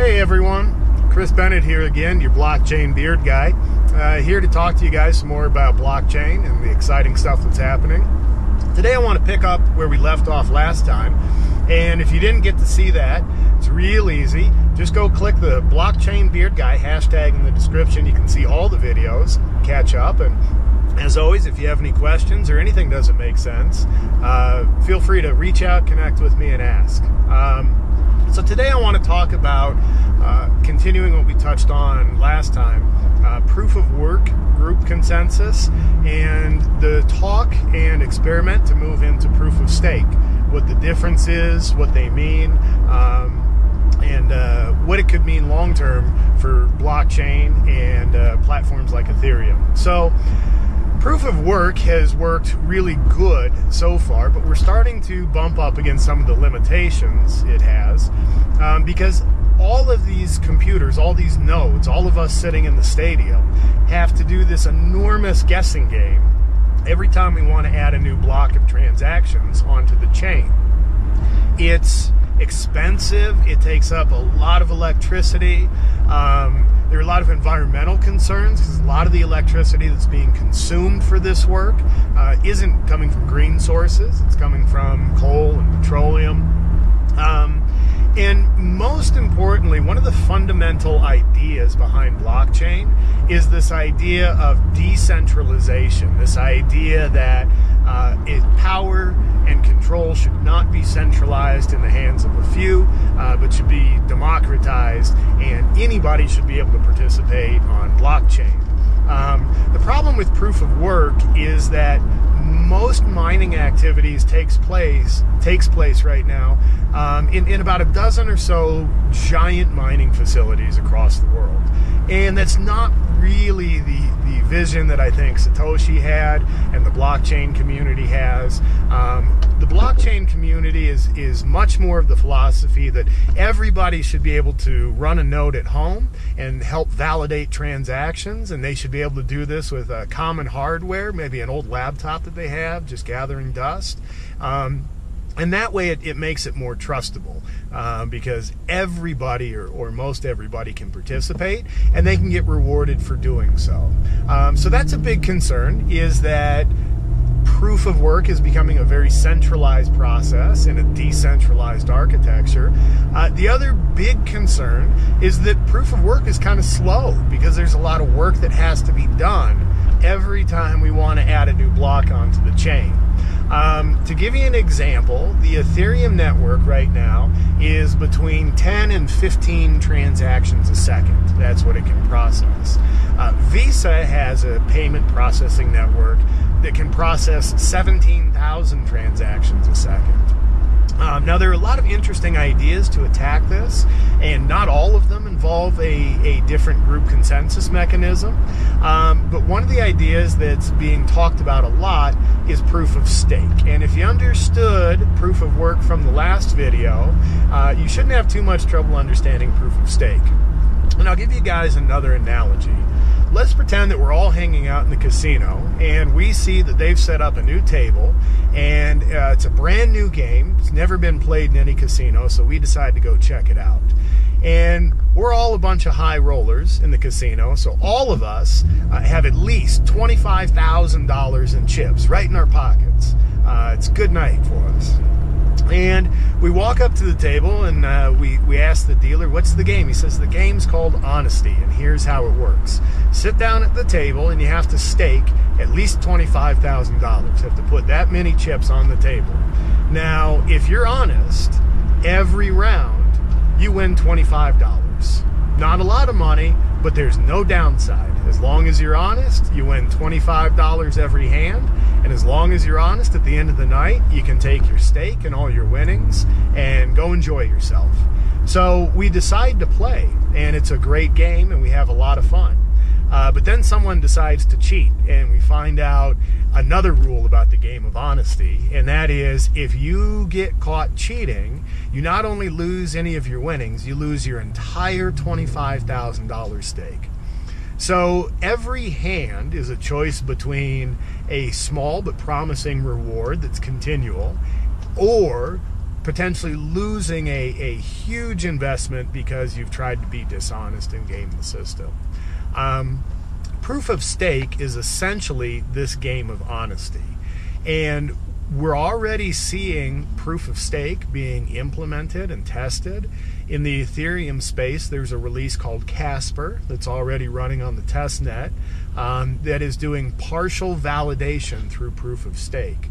Hey everyone, Kris Bennett here again, your blockchain beard guy. Uh, here to talk to you guys some more about blockchain and the exciting stuff that's happening. Today I want to pick up where we left off last time. And if you didn't get to see that, it's real easy. Just go click the blockchain beard guy hashtag in the description. You can see all the videos, catch up, and as always, if you have any questions or anything doesn't make sense, uh, feel free to reach out, connect with me, and ask. Um, so today I want to talk about uh, continuing what we touched on last time, uh, proof of work, group consensus, and the talk and experiment to move into proof of stake. What the difference is, what they mean, um, and uh, what it could mean long term for blockchain and uh, platforms like Ethereum. So proof of work has worked really good so far, but we're starting to bump up against some of the limitations it has um, because all of these computers, all these nodes, all of us sitting in the stadium have to do this enormous guessing game every time we want to add a new block of transactions onto the chain. It's expensive, it takes up a lot of electricity. Um, there are a lot of environmental concerns because a lot of the electricity that's being consumed for this work uh, isn't coming from green sources, it's coming from coal and petroleum. Um, and most importantly, one of the fundamental ideas behind blockchain is this idea of decentralization, this idea that uh, it, power and control should not be centralized in the hands of a few, uh, but should be democratized, and anybody should be able to participate on blockchain. Um, the problem with proof of work is that most mining activities takes place takes place right now um, in, in about a dozen or so giant mining facilities across the world, and that's not really the the vision that I think Satoshi had and the blockchain community has. Um, the blockchain community is is much more of the philosophy that everybody should be able to run a node at home and help validate transactions, and they should be able to do this with a common hardware, maybe an old laptop that they have, just gathering dust. Um, and that way it, it, makes it more trustable um, because everybody or, or, most everybody can participate and they can get rewarded for doing so um, so that's a big concern is that proof of work is becoming a very centralized process in a decentralized architecture. Uh, the other big concern is that proof of work is kind of slow because there's a lot of work that has to be done every time we want to add a new block onto the chain. Um, to give you an example, the Ethereum network right now is between 10 and 15 transactions a second. That's what it can process. Uh, Visa has a payment processing network that can process 17,000 transactions a second. Um, now, there are a lot of interesting ideas to attack this, and not all of them involve a, a different group consensus mechanism. Um, but one of the ideas that's being talked about a lot is proof of stake. And if you understood proof of work from the last video, uh, you shouldn't have too much trouble understanding proof of stake. And I'll give you guys another analogy let's pretend that we're all hanging out in the casino and we see that they've set up a new table and uh, it's a brand new game. It's never been played in any casino, so we decide to go check it out. And we're all a bunch of high rollers in the casino, so all of us uh, have at least $25,000 in chips right in our pockets. Uh, it's good night for us. And we walk up to the table and uh, we, we ask the dealer, What's the game? He says, The game's called Honesty, and here's how it works. Sit down at the table and you have to stake at least $25,000. You have to put that many chips on the table. Now, if you're honest, every round you win $25. Not a lot of money, but there's no downside. As long as you're honest, you win $25 every hand. And as long as you're honest, at the end of the night, you can take your stake and all your winnings and go enjoy yourself. So we decide to play, and it's a great game, and we have a lot of fun. Uh, but then someone decides to cheat, and we find out another rule about the game of honesty, and that is if you get caught cheating, you not only lose any of your winnings, you lose your entire $25,000 stake. So every hand is a choice between a small but promising reward that's continual or potentially losing a, a huge investment because you've tried to be dishonest and game the system. Um, proof of stake is essentially this game of honesty. And we're already seeing proof of stake being implemented and tested in the Ethereum space. There's a release called Casper that's already running on the test net um, that is doing partial validation through proof of stake.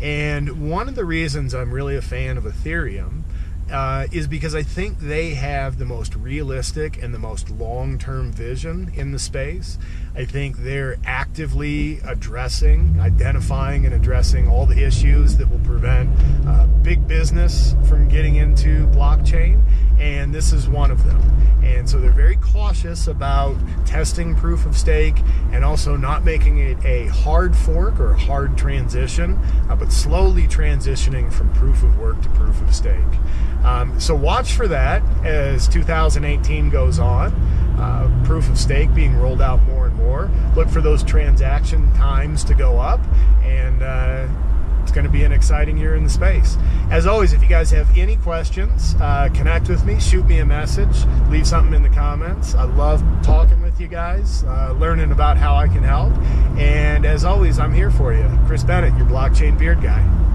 And one of the reasons I'm really a fan of Ethereum uh, is because I think they have the most realistic and the most long term vision in the space. I think they're actively addressing, identifying, and addressing all the issues that will prevent uh, big business from getting into blockchain, and this is one of them. And so they're very cautious about testing proof of stake and also not making it a hard fork or a hard transition, uh, but slowly transitioning from proof of work to proof of stake. Um, so watch for that as 2018 goes on. Uh, proof of stake being rolled out more and more. Look for those transaction times to go up, and uh, it's going to be an exciting year in the space. As always, if you guys have any questions, uh, connect with me, shoot me a message, leave something in the comments. I love talking with you guys, uh, learning about how I can help. And as always, I'm here for you. Kris Bennett, your blockchain beard guy.